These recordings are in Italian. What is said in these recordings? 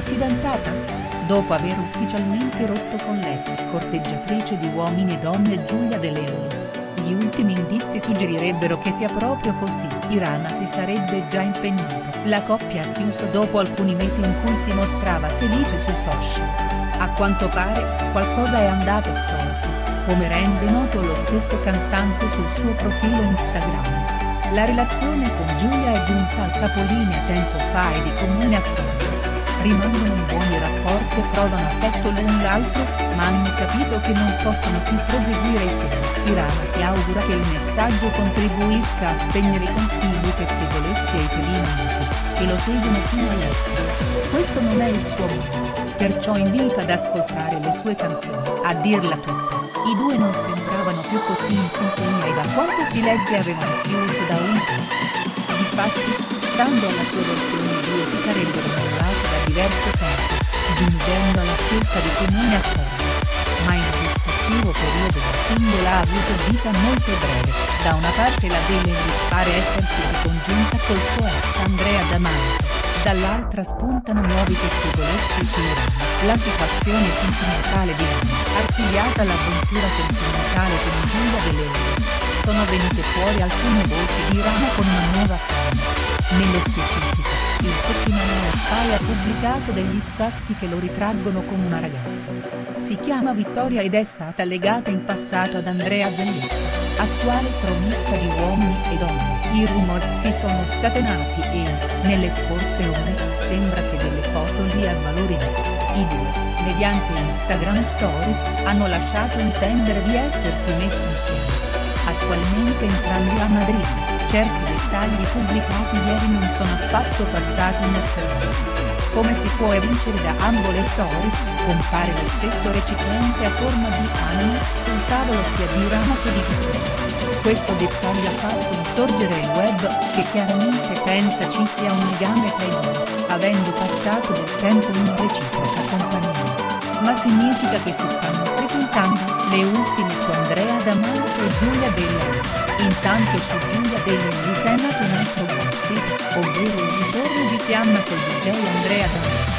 fidanzata? Dopo aver ufficialmente rotto con l'ex corteggiatrice di Uomini e Donne Giulia De Leonis, gli ultimi indizi suggerirebbero che sia proprio così. Irana si sarebbe già impegnato, la coppia ha chiuso dopo alcuni mesi in cui si mostrava felice sui social. A quanto pare, qualcosa è andato storto, come rende noto lo stesso cantante sul suo profilo Instagram. La relazione con Giulia è giunta al capolinea tempo fa e di comune accordo. Rimangono in buoni rapporti e provano affetto l'un l'altro, ma hanno capito che non possono più proseguire insieme. Irana si augura che il messaggio contribuisca a spegnere i continui pettegolezzi e i felimenti, che lo seguono fino all'estero. Questo non è il suo modo. Perciò invita ad ascoltare le sue canzoni. A dirla tutta, i due non sembravano più così in sintonia e da quanto si legge avevano chiuso da un pezzo. Difatti, stando alla sua versione i due si sarebbero da diverso tempo, giungendo alla scelta di comune accordo. Ma il rispettivo periodo da singola ha avuto vita molto breve, da una parte la Bellingis pare essersi ricongiunta col suo ex Andrea Damante, dall'altra spuntano nuovi pettegolezzi su Irana. La situazione sentimentale di Irana, artigliata l'avventura sentimentale con Giulia De Leonis, sono venute fuori alcune voci di Irana con una nuova fama. Nello specifico, il settimanale Spy ha pubblicato degli scatti che lo ritraggono come una ragazza. Si chiama Vittoria ed è stata legata in passato ad Andrea Zelletta, attuale tronista di Uomini e Donne. I rumors si sono scatenati e, nelle scorse ore, sembra che delle foto li avvalorino. I due, mediante Instagram Stories, hanno lasciato intendere di essersi messi insieme. Attualmente entrambi a Madrid, certi dettagli pubblicati ieri non sono affatto passati inosservati. Come si può evincere da ambo le stories, compare lo stesso recipiente a forma di ananas sul tavolo sia di Rama che di Vittoria. Questo dettaglio ha fatto insorgere il web, che chiaramente pensa ci sia un legame tra i due, avendo passato del tempo in reciproca compagnia. Ma significa che si stanno frequentando, le ultime su Andrea Damante e Giulia Della Intanto su Giulia Della è nato un altro gossip, ovvero il ritorno di fiamma col DJ Andrea Damante.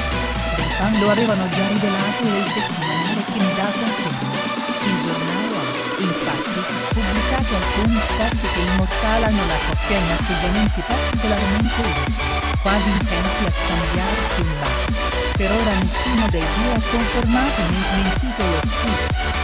Dei fan lo avevano già rivelato il settimanale che ne dà conferma. Il giornale ha, infatti, pubblicato alcuni stati che immortalano la coppia in atteggiamenti particolarmente rossi, quasi intenti a scambiarsi un bacio. Per ora nessuno dei due ha confermato né smentito lo scoop.